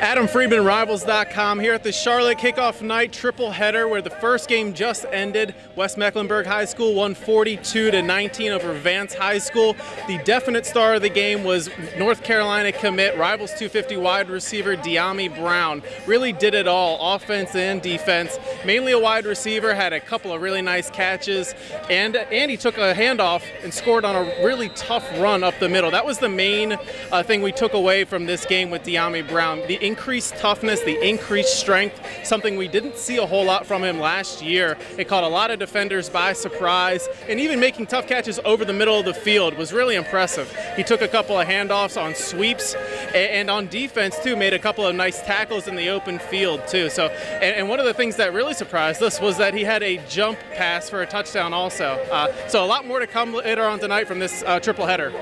Adam Friedman, Rivals.com, here at the Charlotte kickoff night triple header where the first game just ended. West Mecklenburg High School won 42 to 19 over Vance High School. The definite star of the game was North Carolina commit, Rivals 250 wide receiver Dyami Brown. Really did it all, offense and defense. Mainly a wide receiver, had a couple of really nice catches, and, and he took a handoff and scored on a really tough run up the middle. That was the main uh, thing we took away from this game with Dyami Brown. The increased toughness, the increased strength, something we didn't see a whole lot from him last year. It caught a lot of defenders by surprise, and even making tough catches over the middle of the field was really impressive. He took a couple of handoffs on sweeps, and on defense too, made a couple of nice tackles in the open field too. So, and, one of the things that really surprised us was that he had a jump pass for a touchdown also. Uh, so a lot more to come later on tonight from this uh, triple header.